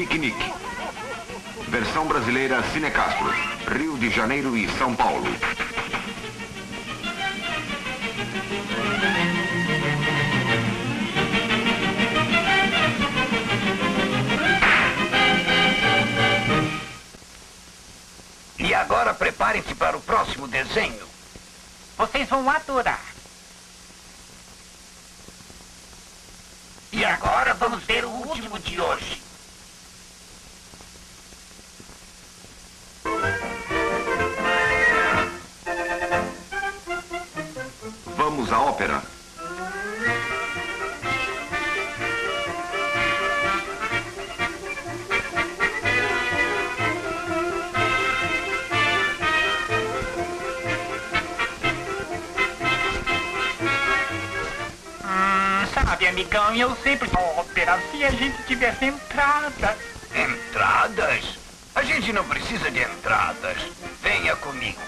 Piquenique. Versão brasileira Cine Castro, Rio de Janeiro e São Paulo. E agora preparem-se para o próximo desenho. Vocês vão adorar. E agora vamos ver o último de hoje. Vamos à ópera. Hum, sabe, amigão, eu sempre ópera se a gente tivesse entradas. Entradas? A gente não precisa de entradas. Venha comigo.